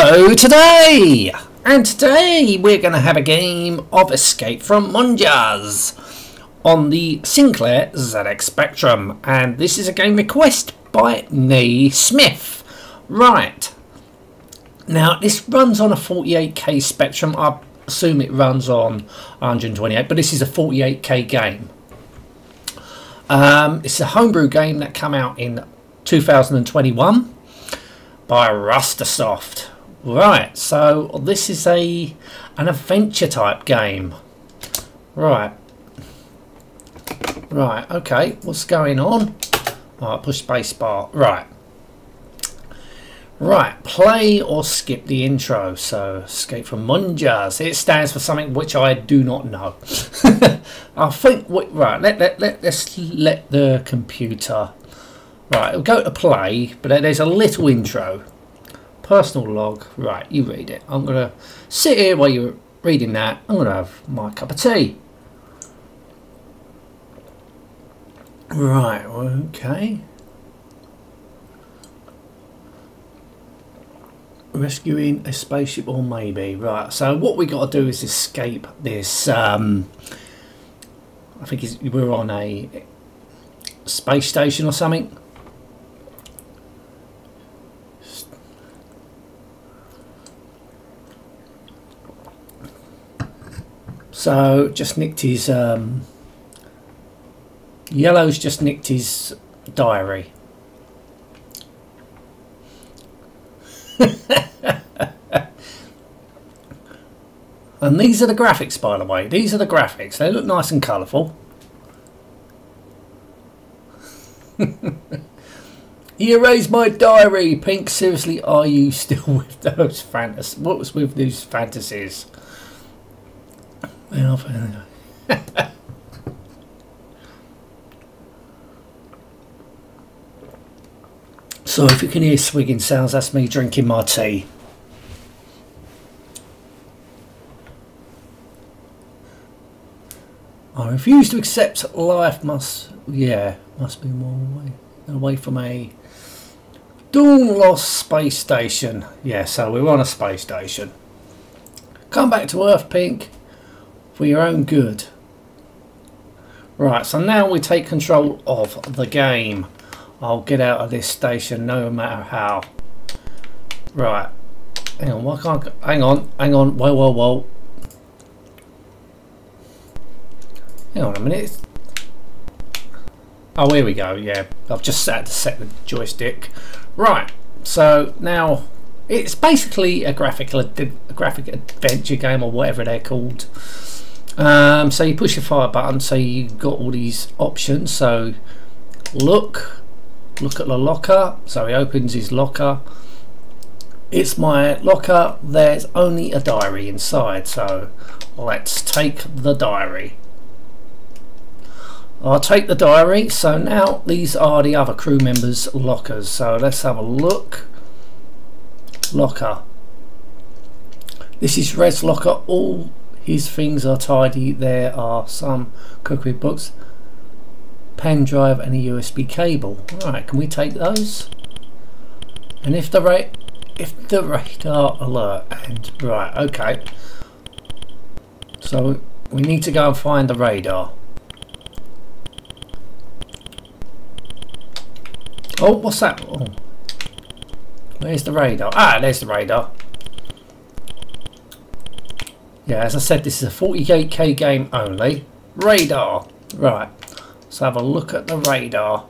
Hello today! And today we're going to have a game of Escape from M.O.N.J.A.S. on the Sinclair ZX Spectrum. And this is a game request by Nay Smith. Right. Now this runs on a 48k Spectrum. I assume it runs on 128, but this is a 48k game. Um, it's a homebrew game that came out in 2021 by Rastersoft. Right, so this is a an adventure type game. Right. Right, okay, what's going on? Alright, push space bar. Right. Right, play or skip the intro. So, escape from Munjaz. It stands for something which I do not know. I think, we, right, let, let, let, let's let the computer... Right, we'll go to play, but there's a little intro. Personal log. Right, you read it. I'm going to sit here while you're reading that. I'm going to have my cup of tea. Right, okay. Rescuing a spaceship or maybe. Right, so what we got to do is escape this. Um, I think we're on a space station or something. So just nicked his um, yellow's just nicked his diary. and these are the graphics by the way. These are the graphics. They look nice and colourful. he erased my diary. Pink, seriously, are you still with those fantasies? What was with these fantasies? so if you can hear swigging sounds, that's me drinking my tea. I refuse to accept life must, yeah, must be more away, away from a Dawn Lost space station. Yeah, so we're on a space station. Come back to Earth, Pink for your own good. Right, so now we take control of the game. I'll get out of this station no matter how. Right. Hang on, why can't hang on, hang on, whoa, whoa, whoa. Hang on a minute. Oh, here we go, yeah. I've just had to set the joystick. Right, so now it's basically a graphical a graphic adventure game or whatever they're called. Um, so you push the fire button so you've got all these options. So look look at the locker. So he opens his locker. It's my locker. There's only a diary inside so let's take the diary. I'll take the diary. So now these are the other crew members lockers. So let's have a look. Locker. This is Red's locker. All his things are tidy. There are some cookery books, pen drive and a USB cable. Alright, can we take those? And if the rate if the radar alert and right, okay. So we need to go and find the radar. Oh, what's that? Oh. Where's the radar? Ah, there's the radar. Yeah, as I said, this is a 48k game only. Radar. Right. Let's have a look at the radar.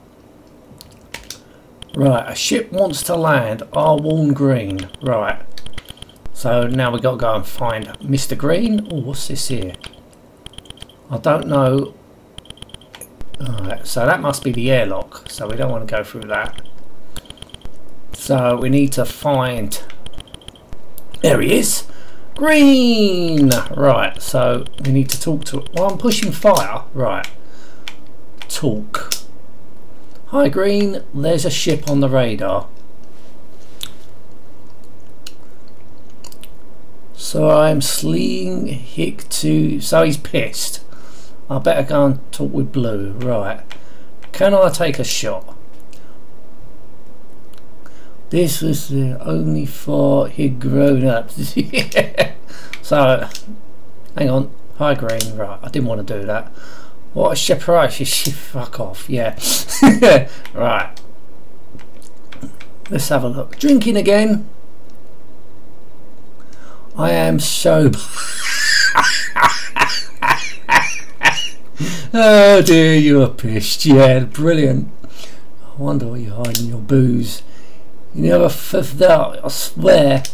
Right, a ship wants to land. Arwarn Green. Right. So now we've got to go and find Mr. Green. Oh, what's this here? I don't know. Alright, so that must be the airlock. So we don't want to go through that. So we need to find... There he is. Green! Right, so we need to talk to... Well, I'm pushing fire. Right. Talk. Hi, Green. There's a ship on the radar. So I'm sleeing Hick to... So he's pissed. I better go and talk with Blue. Right. Can I take a shot? This was the only for he'd grown up. so, hang on. Hi, Green. Right, I didn't want to do that. What a surprise. She fuck off. Yeah. right. Let's have a look. Drinking again. I am sober. oh dear, you are pissed. Yeah, brilliant. I wonder what you're hiding your booze. You never fifth out, I swear.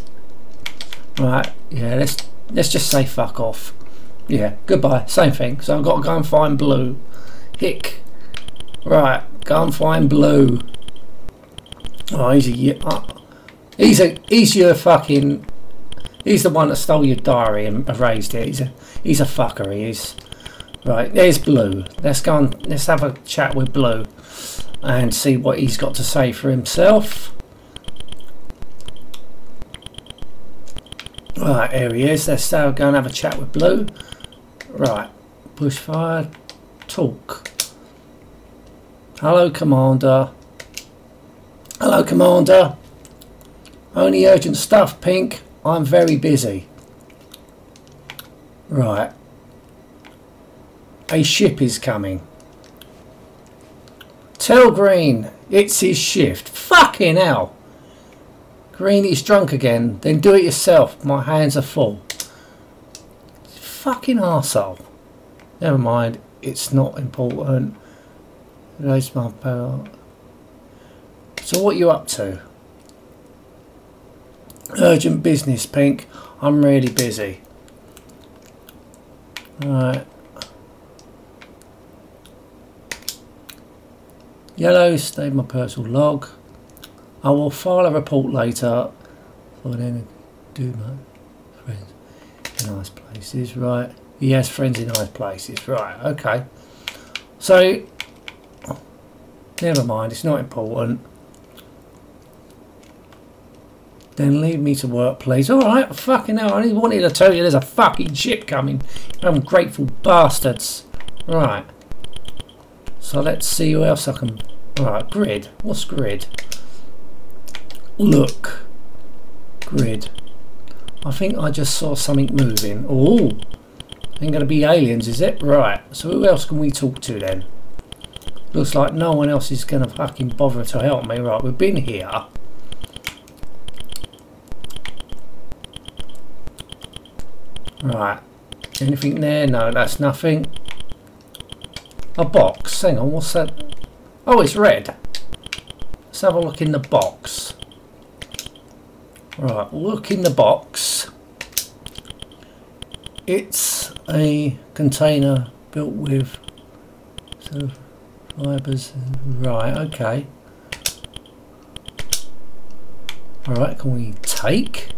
Right, yeah, let's let's just say fuck off. Yeah, goodbye. Same thing. So I've got to go and find blue. Hick. Right, go and find blue. Oh, he's a uh, he's a he's your fucking he's the one that stole your diary and erased it. He's a he's a fucker. He is. Right, there's blue. Let's go and let's have a chat with blue and see what he's got to say for himself. Right, here he is. Let's go and have a chat with Blue. Right, bushfire, talk. Hello, Commander. Hello, Commander. Only urgent stuff, Pink. I'm very busy. Right. A ship is coming. Tell Green it's his shift. Fucking hell. Green is drunk again. Then do it yourself. My hands are full. Fucking arsehole. Never mind. It's not important. Raise my power. So what are you up to? Urgent business, Pink. I'm really busy. Alright. Yellow, stay my personal log. I will file a report later for then do my friends in nice places, right? He has friends in nice places, right, okay. So, never mind, it's not important. Then leave me to work, please. Alright, fucking hell, I only wanted to tell you there's a fucking ship coming. Ungrateful bastards. Right. So let's see who else I can... Alright, grid. What's grid? Look. Grid. I think I just saw something moving. Oh, ain't to be aliens, is it? Right. So who else can we talk to then? Looks like no one else is to fucking bother to help me. Right, we've been here. Right. Anything there? No, that's nothing. A box. Hang on, what's that? Oh, it's red. Let's have a look in the box. Right, look in the box. It's a container built with sort of fibres. Right, okay. Alright, can we take?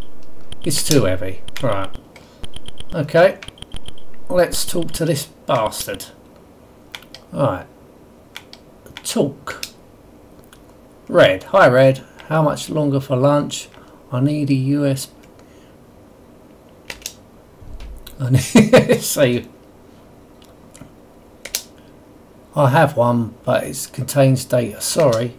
It's too heavy. Right. Okay. Let's talk to this bastard. Alright. Talk. Red. Hi Red. How much longer for lunch? I need a US. I need see. I have one, but it contains data. Sorry.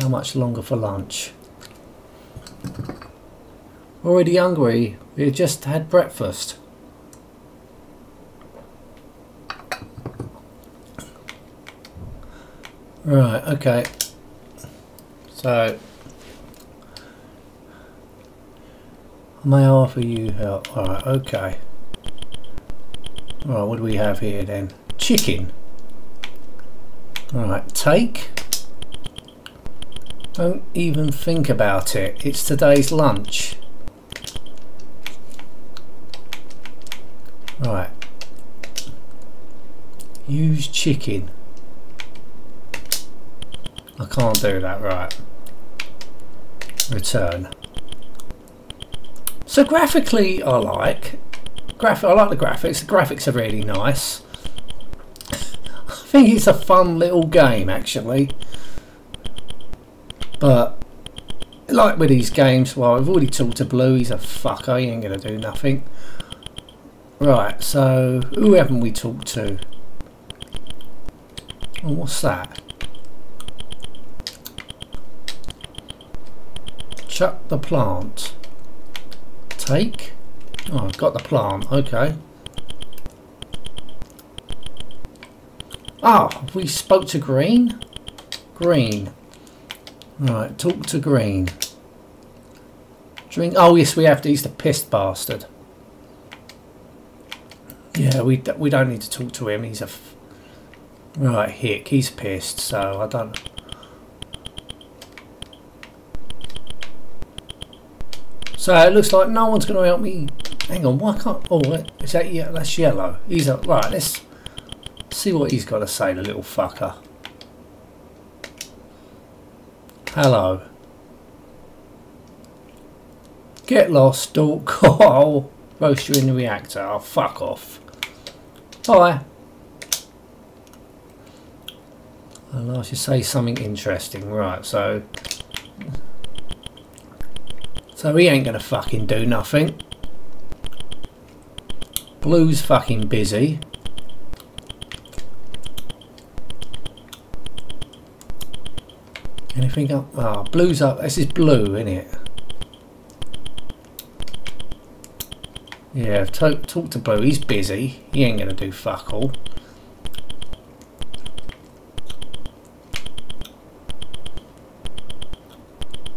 How much longer for lunch? Already hungry. We just had breakfast. Right, okay. Uh, so, I may offer you help. Alright, okay. Alright, what do we have here then? Chicken. Alright, take. Don't even think about it. It's today's lunch. Right. Use chicken. I can't do that, right. Return. So graphically I like. Graph I like the graphics. The graphics are really nice. I think it's a fun little game actually. But like with these games, well I've already talked to Blue, he's a fucker, he ain't gonna do nothing. Right, so who haven't we talked to? What's that? Chuck the plant. Take. Oh, I've got the plant. Okay. Ah, oh, we spoke to Green? Green. Right, talk to Green. Drink. Oh, yes, we have to. He's the pissed bastard. Yeah, we, we don't need to talk to him. He's a... right, Hick. He's pissed, so I don't... So it looks like no one's going to help me. Hang on, why can't... Oh, is that... Yeah, that's yellow. He's a... Right, let's see what he's got to say, the little fucker. Hello. Get lost, Dork. Oh, roast you in the reactor. Oh, fuck off. Bye. I'll ask you say something interesting. Right, so so he ain't gonna fucking do nothing. Blue's fucking busy. Anything up? Ah, oh, blue's up. This is blue, isn't it? Yeah, talk, talk to Blue. He's busy. He ain't gonna do fuck all.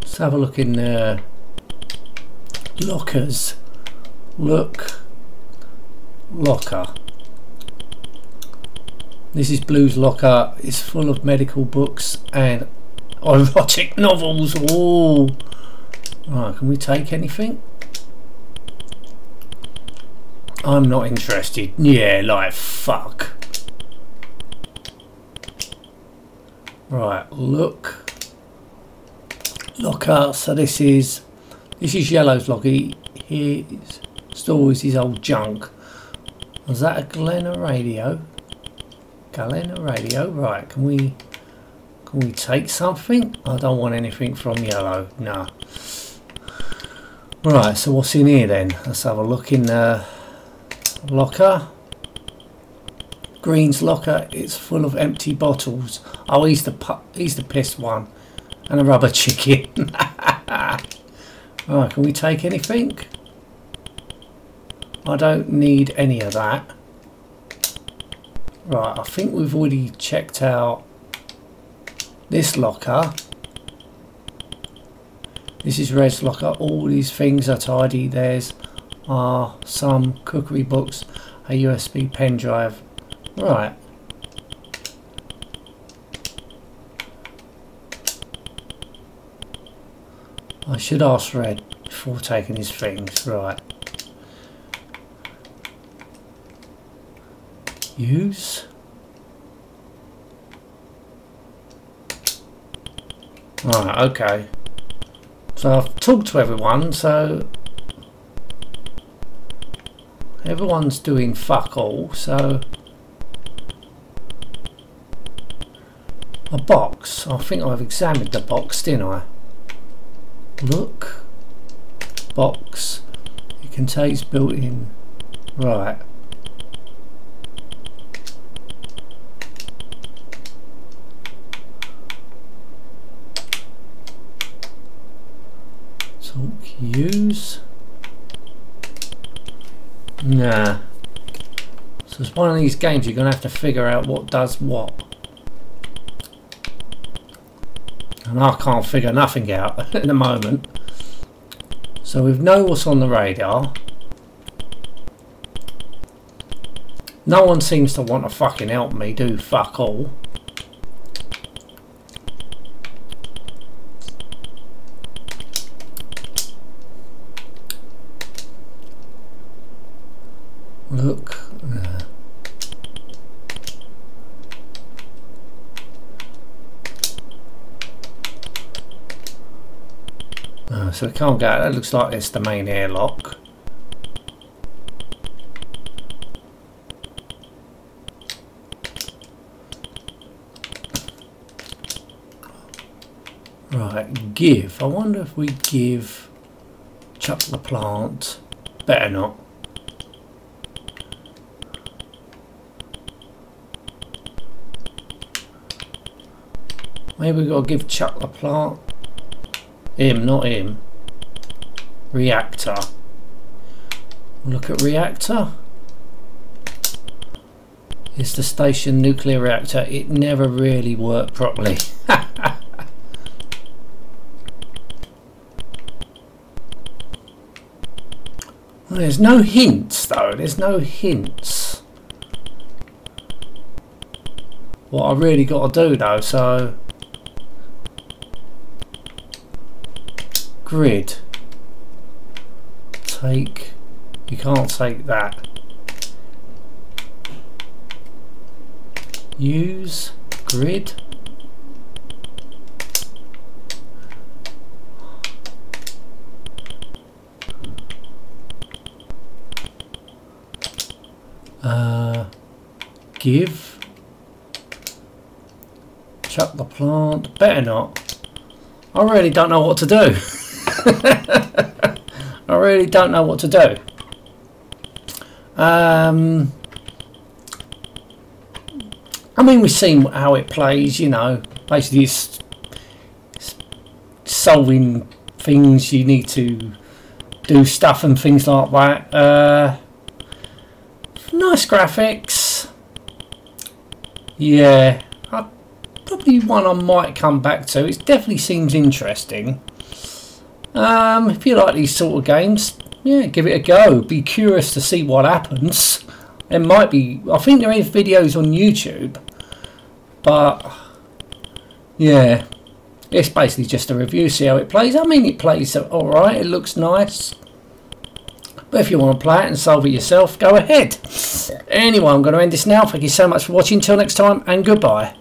Let's have a look in there lockers. Look. Locker. This is Blue's locker. It's full of medical books and erotic novels. Oh right can we take anything? I'm not interested. Yeah like fuck. Right look. Locker so this is this is Yellow's log. He, he stores his old junk. Was that a Galena radio? Galena radio. Right, can we can we take something? I don't want anything from Yellow. No. Right, so what's in here then? Let's have a look in the locker. Green's locker. It's full of empty bottles. Oh, he's the he's the pissed one, and a rubber chicken. Oh, can we take anything? I don't need any of that. Right, I think we've already checked out this locker. This is Red's locker. All these things are tidy. There's are some cookery books, a USB pen drive. Right. Should ask Red before taking his things. Right. Use. Right, okay. So I've talked to everyone, so everyone's doing fuck all, so a box. I think I've examined the box, didn't I? Look box it contains built-in. Right. Talk use. Nah. So it's one of these games you're gonna have to figure out what does what and I can't figure nothing out at the moment. So we know what's on the radar. No one seems to want to fucking help me do fuck all. Look. Uh, So we can't go. That looks like it's the main airlock. Right, give. I wonder if we give chuck the plant. Better not. Maybe we've got to give Chuck the plant him, not him. reactor. Look at reactor. It's the station nuclear reactor. It never really worked properly. There's no hints though, there's no hints. What I really got to do though, so... Grid. Take... You can't take that. Use grid. Uh, give. Chuck the plant. Better not. I really don't know what to do. I really don't know what to do. Um, I mean, we've seen how it plays, you know. Basically, it's solving things. You need to do stuff and things like that. Uh, nice graphics. Yeah, I, probably one I might come back to. It definitely seems interesting. Um, if you like these sort of games, yeah, give it a go. Be curious to see what happens. There might be, I think there is videos on YouTube, but yeah, it's basically just a review, see how it plays. I mean, it plays alright, it looks nice. But if you want to play it and solve it yourself, go ahead. Anyway, I'm going to end this now. Thank you so much for watching. Until next time, and goodbye.